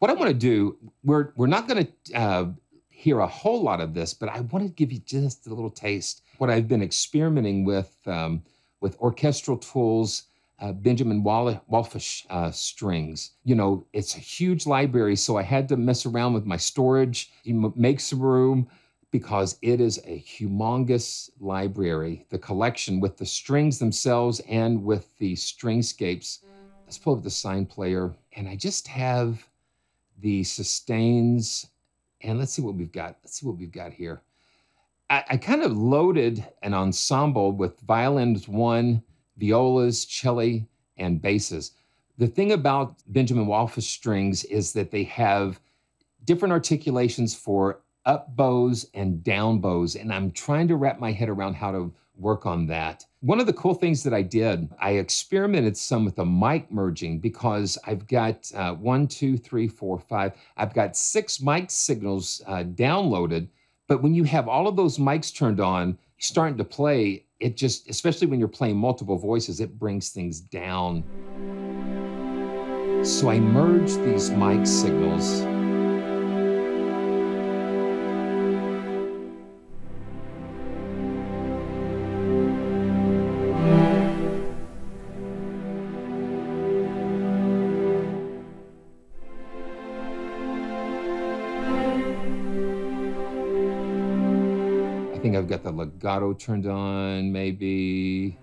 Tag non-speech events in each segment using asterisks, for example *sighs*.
what I want to do, we're we're not going to uh, hear a whole lot of this, but I want to give you just a little taste. What I've been experimenting with um, with orchestral tools, uh, Benjamin Wall- Wallfisch uh, strings. You know, it's a huge library, so I had to mess around with my storage, make some room because it is a humongous library. The collection with the strings themselves and with the stringscapes. Let's pull up the SINE player, and I just have the sustains, and let's see what we've got. Let's see what we've got here. I, I kind of loaded an ensemble with violins one, violas, cello, and basses. The thing about Benjamin Wallfisch strings is that they have different articulations for up bows and down bows, and I'm trying to wrap my head around how to work on that. One of the cool things that I did, I experimented some with the mic merging because I've got uh, one, two, three, four, five. I've got six mic signals uh, downloaded, but when you have all of those mics turned on, starting to play, it just, especially when you're playing multiple voices, it brings things down. So I merged these mic signals got the legato turned on, maybe.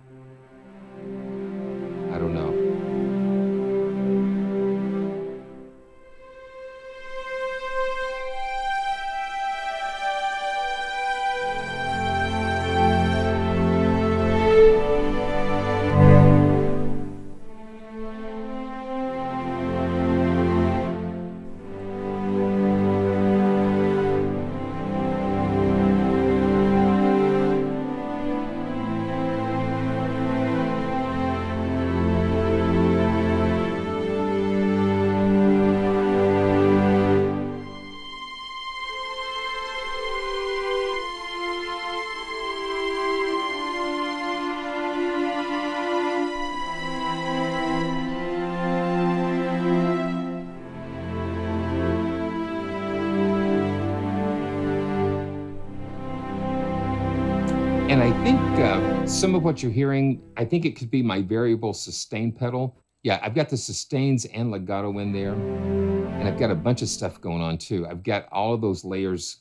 Some of what you're hearing, I think it could be my variable sustain pedal. Yeah, I've got the sustains and legato in there. And I've got a bunch of stuff going on too. I've got all of those layers.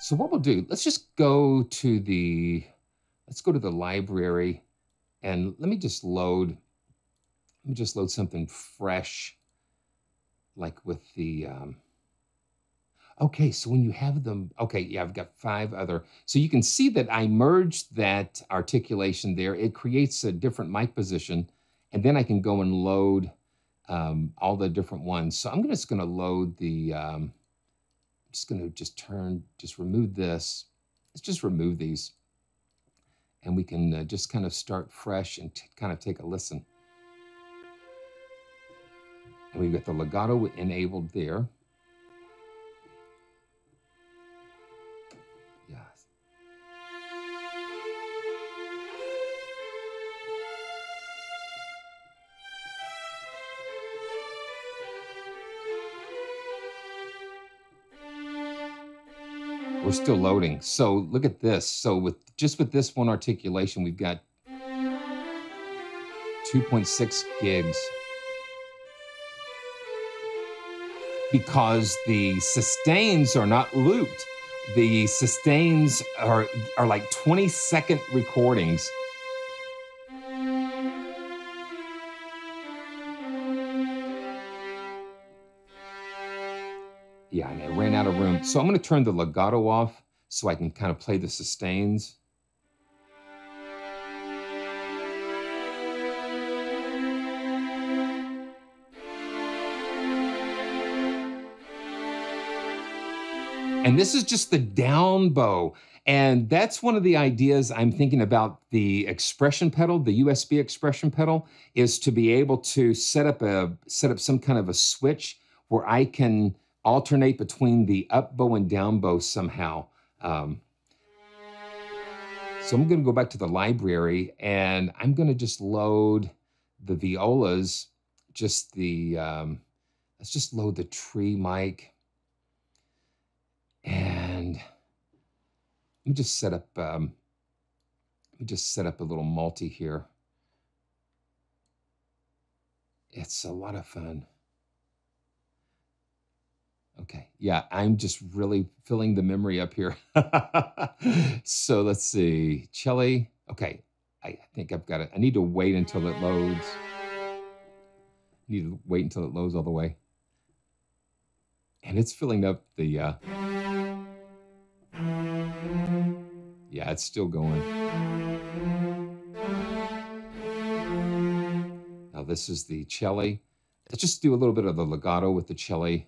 So what we'll do, let's just go to the, let's go to the library and let me just load, let me just load something fresh, like with the, um, Okay, so when you have them, okay, yeah, I've got five other. So you can see that I merged that articulation there. It creates a different mic position, and then I can go and load um, all the different ones. So I'm just gonna load the, um, I'm just gonna just turn, just remove this. Let's just remove these. And we can uh, just kind of start fresh and kind of take a listen. And we've got the legato enabled there. We're still loading. So look at this. So with just with this one articulation, we've got 2.6 gigs. Because the sustains are not looped. The sustains are, are like 20 second recordings. Yeah, I of room. So I'm going to turn the legato off so I can kind of play the sustains. And this is just the down bow. And that's one of the ideas I'm thinking about the expression pedal, the USB expression pedal, is to be able to set up a set up some kind of a switch where I can alternate between the up bow and down bow somehow. Um, so I'm going to go back to the library and I'm going to just load the violas, just the, um, let's just load the tree mic. And let me just set up, um, let me just set up a little multi here. It's a lot of fun. Okay. Yeah, I'm just really filling the memory up here. *laughs* so let's see. Chili. Okay. I think I've got it. I need to wait until it loads. I need to wait until it loads all the way. And it's filling up the uh Yeah, it's still going. Now this is the cello. Let's just do a little bit of the legato with the cello.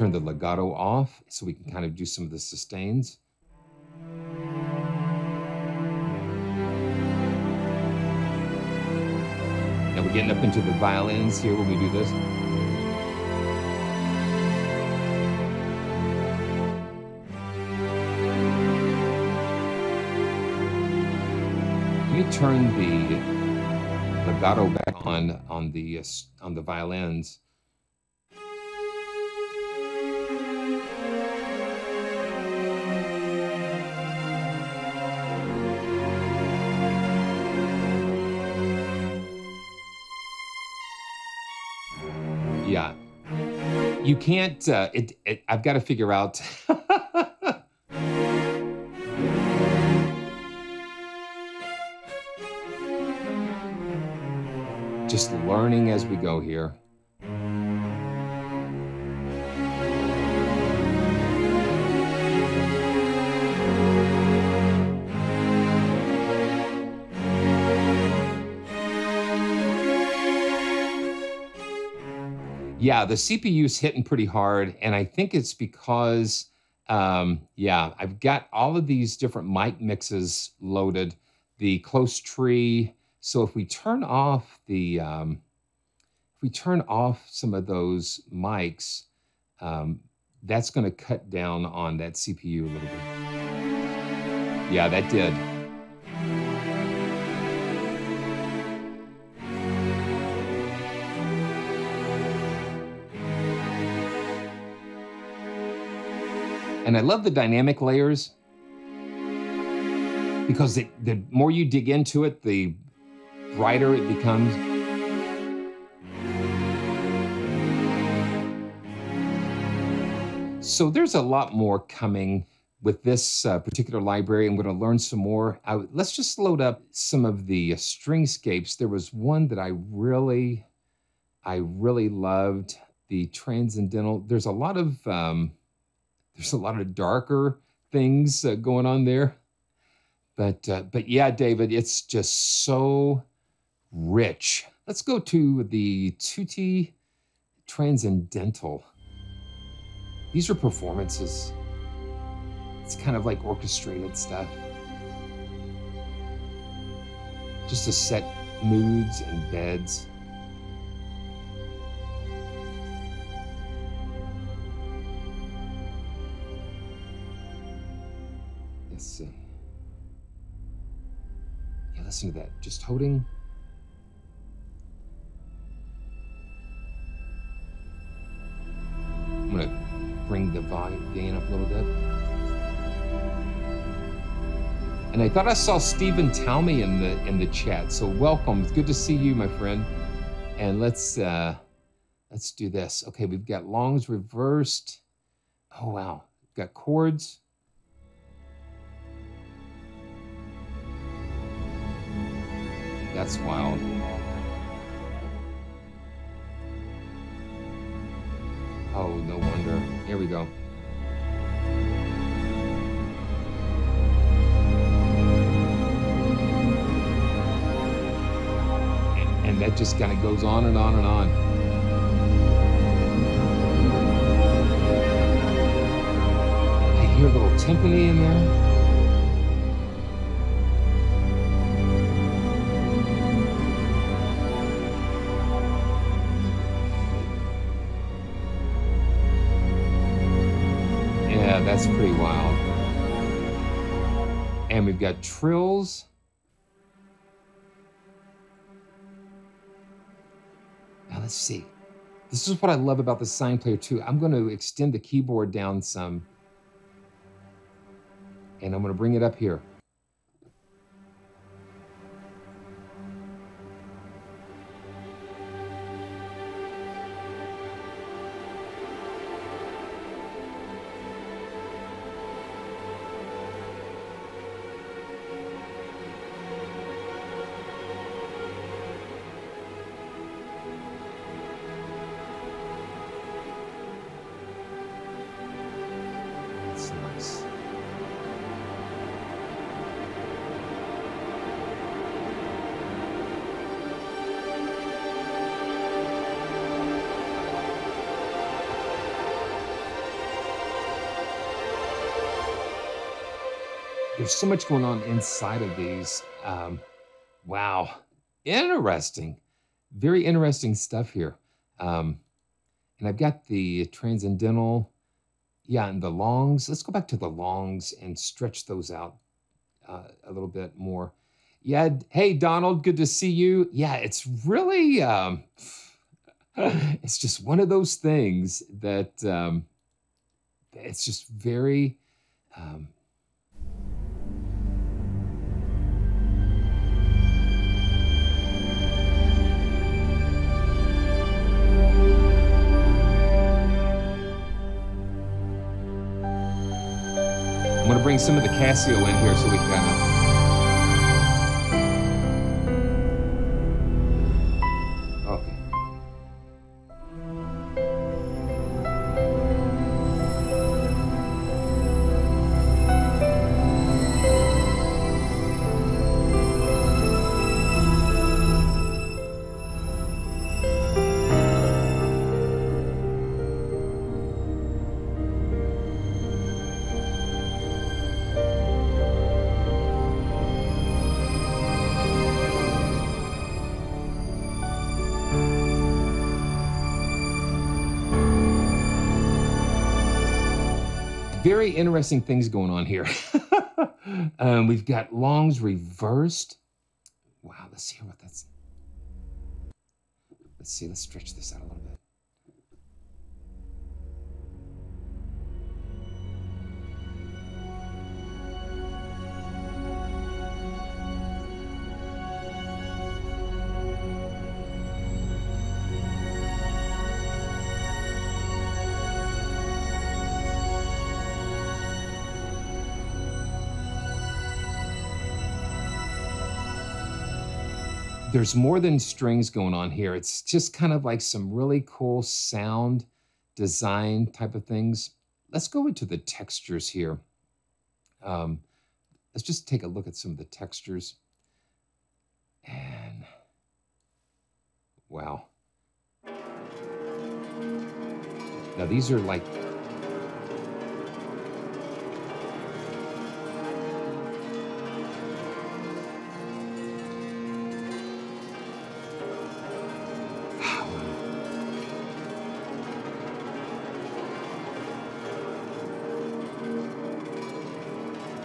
Turn the legato off so we can kind of do some of the sustains. Now we're getting up into the violins here when we do this. Let me turn the legato back on on the uh, on the violins. You can't, uh, it, it, I've got to figure out. *laughs* Just learning as we go here. Yeah, the CPU's hitting pretty hard, and I think it's because, um, yeah, I've got all of these different mic mixes loaded, the close tree. So if we turn off the, um, if we turn off some of those mics, um, that's going to cut down on that CPU a little bit. Yeah, that did. And I love the dynamic layers because it, the more you dig into it, the brighter it becomes. So there's a lot more coming with this uh, particular library. I'm going to learn some more. I, let's just load up some of the uh, stringscapes. There was one that I really, I really loved. The transcendental. There's a lot of um, there's a lot of darker things uh, going on there. But uh, but yeah, David, it's just so rich. Let's go to the Tutti Transcendental. These are performances. It's kind of like orchestrated stuff. Just to set moods and beds. To that. Just holding. I'm to bring the volume gain up a little bit. And I thought I saw Stephen Talmy in the in the chat. So welcome. It's good to see you, my friend. And let's uh let's do this. Okay, we've got longs reversed. Oh wow. We've got chords. That's wild. Oh, no wonder. Here we go. And, that just kind of goes on and on and on. hear a little timpani in there. We've got trills. Now let's see. This is what I love about the SINE Player too. I'm going to extend the keyboard down some. And I'm going to bring it up here. There's so much going on inside of these. Um, wow. Interesting. Very interesting stuff here. Um, and I've got the transcendental, yeah, and the longs. Let's go back to the longs and stretch those out uh, a little bit more. Yeah. Hey, Donald, good to see you. Yeah, it's really, um, *sighs* it's just one of those things that um, it's just very, um, bring some of the Casio in here so we can. Uh, Very interesting things going on here. *laughs* um, we've got longs reversed. Wow, let's see what that's. Let's see, let's stretch this out a little bit. There's more than strings going on here. It's just kind of like some really cool sound design type of things. Let's go into the textures here. Um, let's just take a look at some of the textures. And wow. Now these are like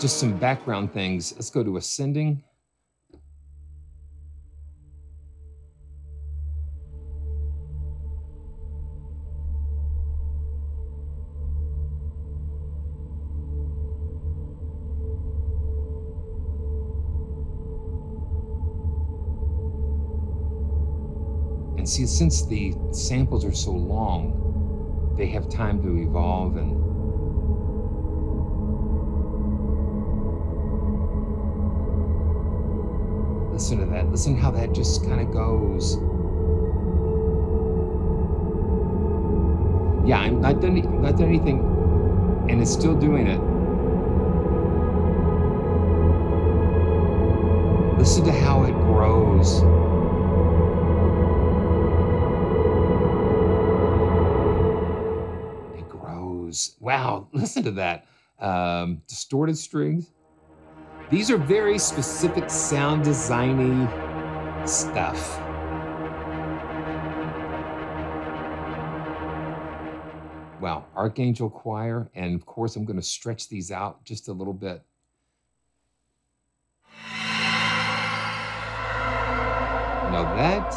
just some background things. Let's go to ascending. And see, since the samples are so long, they have time to evolve and Listen to that. Listen how that just kind of goes. Yeah, I'm not done. Not done anything, and it's still doing it. Listen to how it grows. It grows. Wow, *laughs* listen to that. um, distorted strings. These are very specific sound designy stuff. Wow, Archangel Choir, and of course I'm going to stretch these out just a little bit. Now that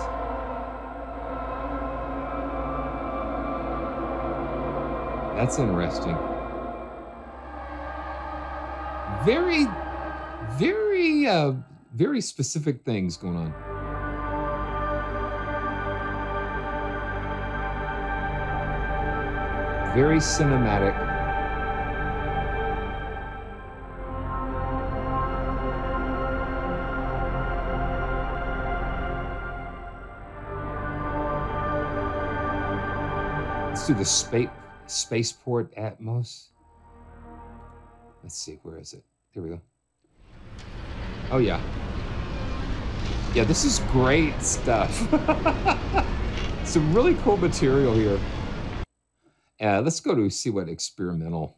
that's interesting. Very, very, uh, very specific things going on. Very cinematic. Let's do the space spaceport Atmos. Let's see, where is it? Here we go. Oh yeah. Yeah, this is great stuff. *laughs* Some really cool material here. Let's go to see what experimental.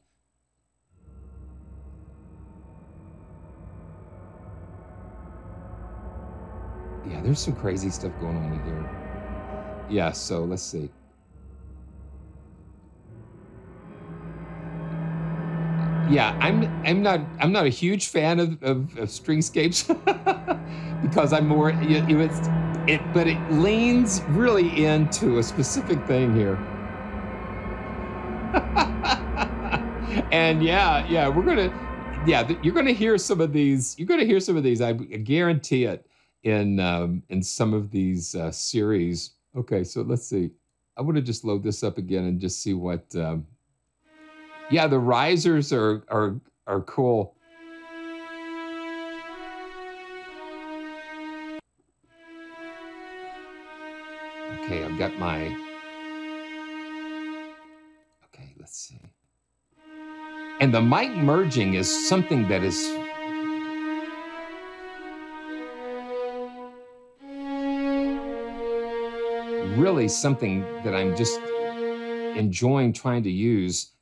Yeah, there's some crazy stuff going on in here. Yeah, so let's see. Yeah, I'm I'm not I'm not a huge fan of, of, of Stringscapes *laughs* because I'm more you know, it's it but it leans really into a specific thing here. *laughs* and yeah, yeah, we're gonna yeah you're gonna hear some of these you're gonna hear some of these I guarantee it in um, in some of these uh, series. Okay, so let's see. I want to just load this up again and just see what. Um, yeah, the risers are are are cool. Okay, I've got my Okay, let's see. And the mic merging is something that is really something that I'm just enjoying trying to use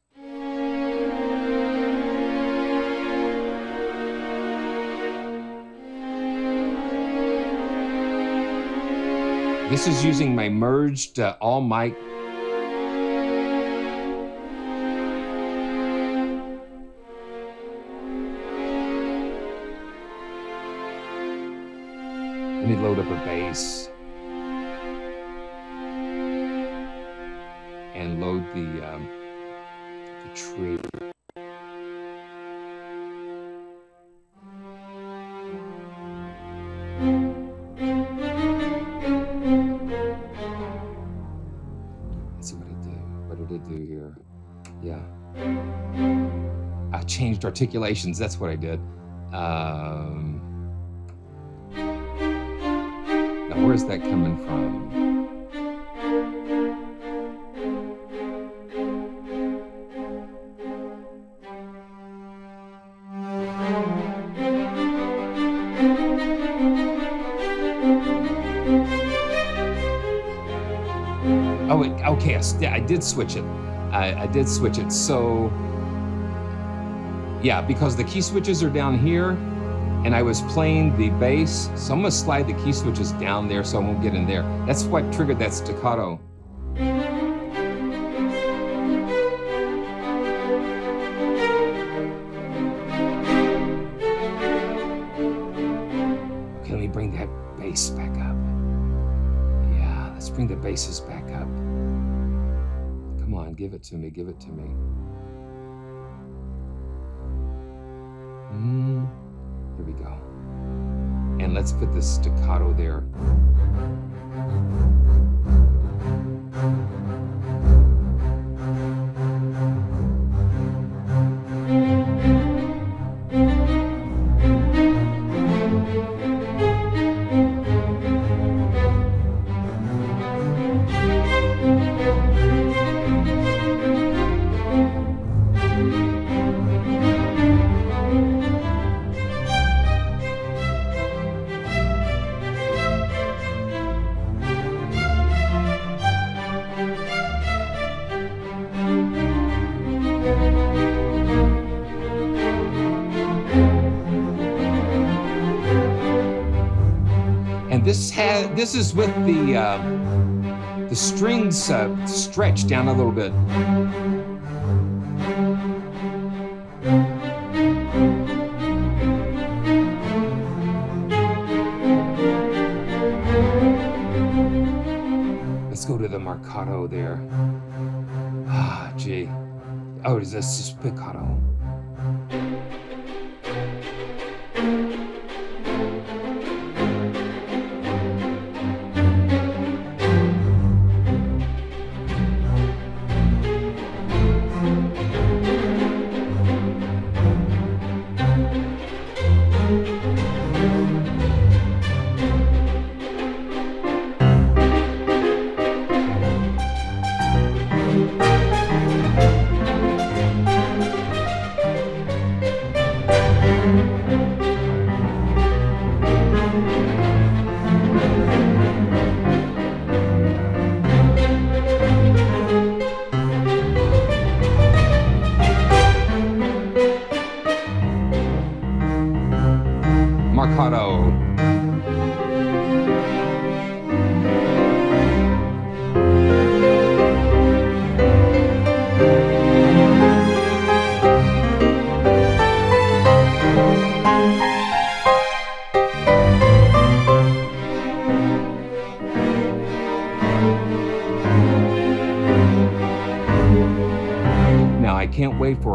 This is using my merged uh, all mic. Let me load up a bass. Articulations. That's what I did. Um, now, where's that coming from? Oh, okay. I did switch it. I, I did switch it. So yeah, because the key switches are down here and I was playing the bass, so I'm gonna slide the key switches down there so I won't get in there. That's what triggered that staccato. Okay, let me bring that bass back up. Yeah, let's bring the basses back up. Come on, give it to me, give it to me. Put the staccato there. This is with the uh, the strings uh, stretched down a little bit. Let's go to the marcato there. Ah, gee. Oh, is this spiccato? Marcato.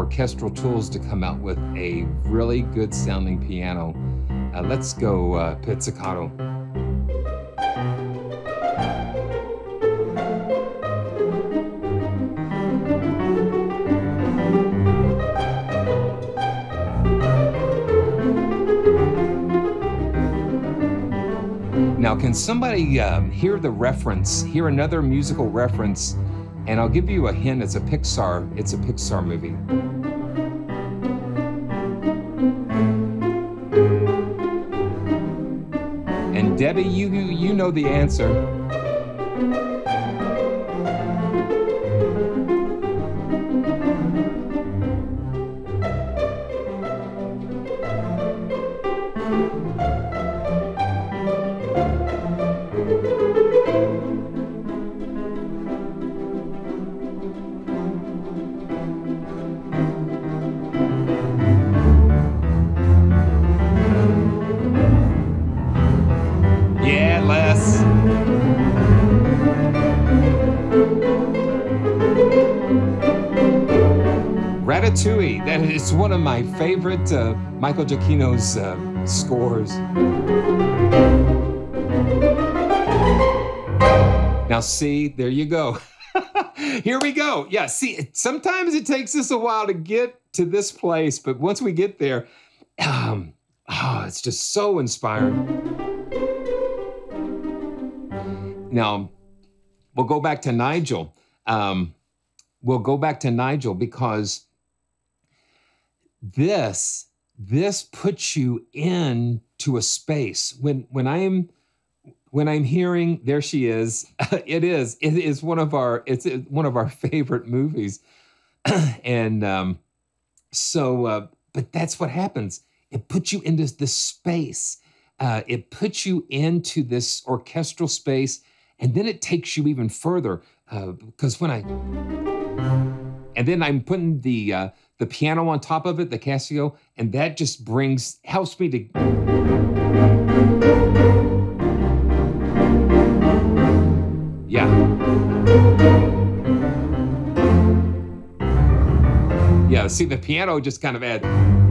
Orchestral Tools to come out with a really good sounding piano. Uh, let's go uh, pizzicato. Now, can somebody um, hear the reference, hear another musical reference? And I'll give you a hint. It's a Pixar. It's a Pixar movie. And Debbie, you you know the answer. Ratatouille. That is one of my favorite uh, Michael Giacchino's uh, scores. Now, see, there you go. *laughs* Here we go. Yeah, see, sometimes it takes us a while to get to this place, but once we get there, um, oh, it's just so inspiring. Now, we'll go back to Nigel. Um, we'll go back to Nigel because this this puts you into a space when when I'm when I'm hearing there she is. *laughs* it is it is one of our it's one of our favorite movies, *clears throat* and um, so uh, but that's what happens. It puts you into this space. Uh, it puts you into this orchestral space and then it takes you even further uh, because when I and then I'm putting the uh, the piano on top of it, the Casio, and that just brings helps me to. Yeah. Yeah, see, the piano just kind of adds.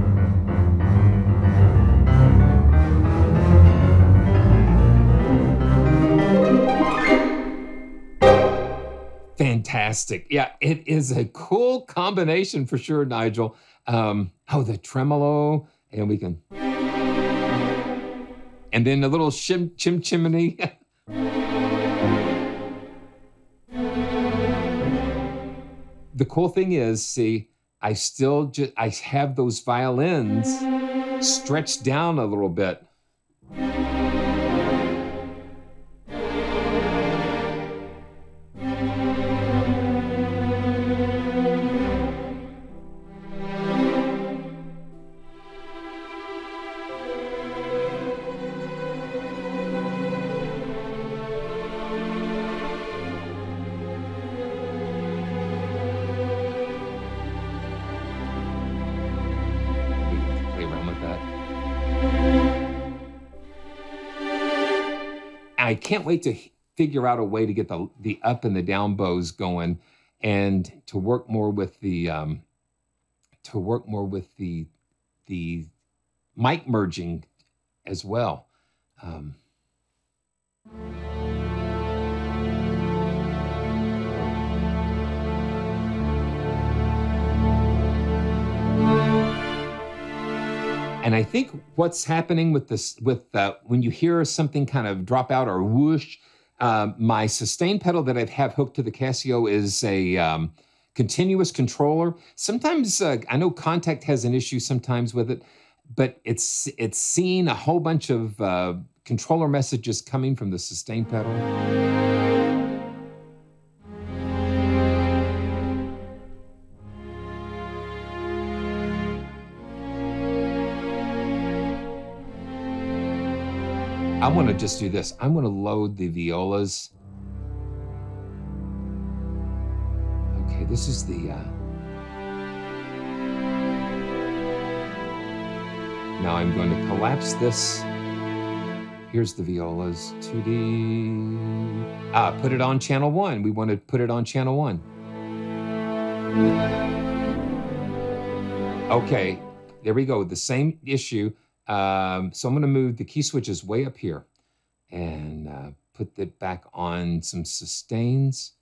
Fantastic. Yeah, it is a cool combination for sure, Nigel. Um, oh, the tremolo, and we can. And then a little shim chim chimney. *laughs* the cool thing is, see, I still just I have those violins stretched down a little bit. I can't wait to figure out a way to get the the up and the down bows going, and to work more with the um, to work more with the the mic merging as well. Um, And I think what's happening with this, with uh, when you hear something kind of drop out or whoosh, uh, my sustain pedal that I have hooked to the Casio is a um, continuous controller. Sometimes uh, I know Kontakt has an issue sometimes with it, but it's it's seeing a whole bunch of uh, controller messages coming from the sustain pedal. I want to just do this. I'm going to load the violas. Okay, this is the. Uh... Now I'm going to collapse this. Here's the violas. 2D. Ah, put it on channel one. We want to put it on channel one. Okay, there we go. The same issue. Um, so I'm going to move the key switches way up here and uh, put it back on some sustains.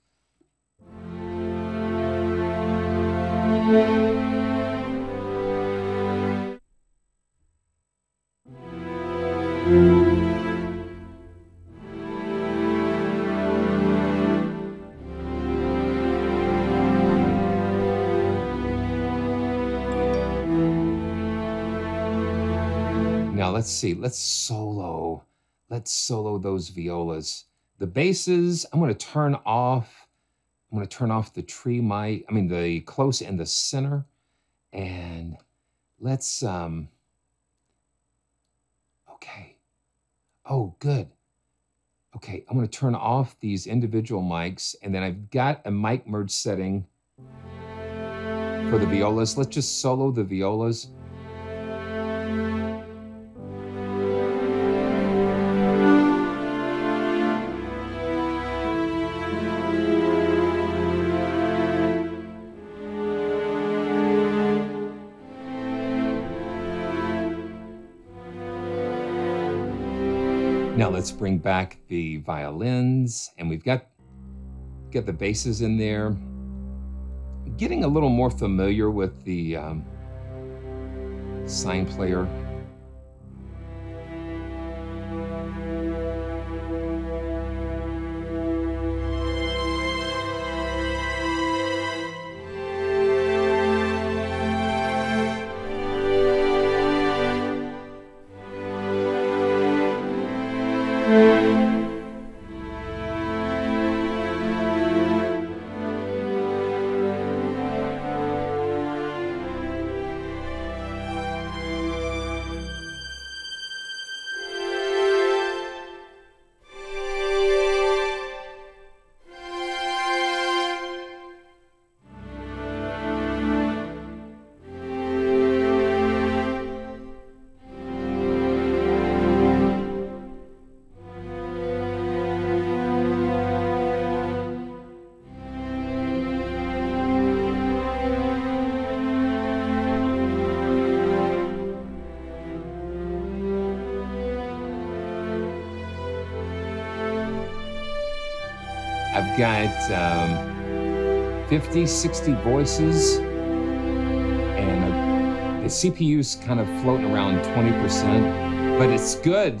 Let's see. Let's solo. Let's solo those violas. The basses, I'm going to turn off. I'm going to turn off the tree mic, I mean, the close and the center. And let's, um, okay. Oh, good. Okay, I'm going to turn off these individual mics, and then I've got a mic merge setting for the violas. Let's just solo the violas. Bring back the violins and we've got, got the basses in there. Getting a little more familiar with the um, SINE player. Got um, 50, 60 voices, and the CPU's kind of floating around 20%, but it's good.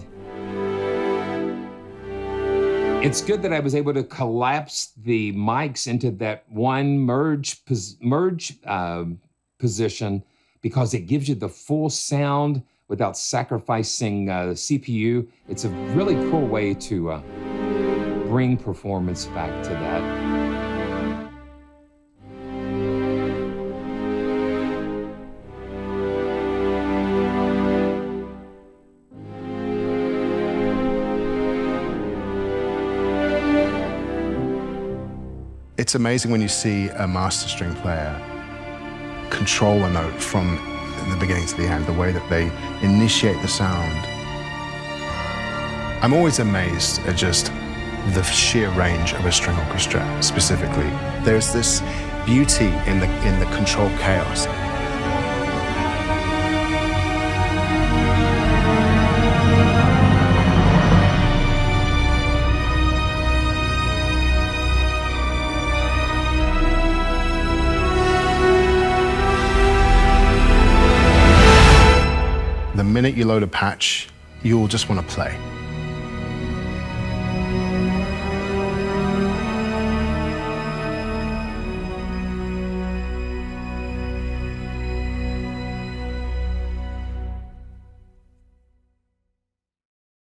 It's good that I was able to collapse the mics into that one merge pos merge uh, position because it gives you the full sound without sacrificing uh, the CPU. It's a really cool way to uh, bring performance back to that. It's amazing when you see a master string player control a note from the beginning to the end, the way that they initiate the sound I'm always amazed at just the sheer range of a string orchestra specifically. There's this beauty in the, in the controlled chaos. The minute you load a patch, you'll just want to play.